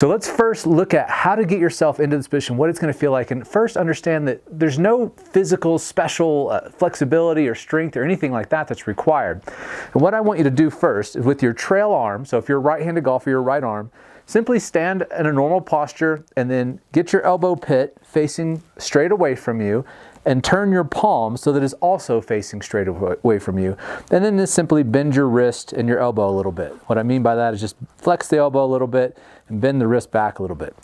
So let's first look at how to get yourself into this position, what it's going to feel like, and first understand that there's no physical special uh, flexibility or strength or anything like that that's required. And what I want you to do first is with your trail arm, so if you're a right-handed golfer, your right arm, simply stand in a normal posture and then get your elbow pit facing straight away from you and turn your palm so that it's also facing straight away from you. And then just simply bend your wrist and your elbow a little bit. What I mean by that is just flex the elbow a little bit and bend the wrist back a little bit.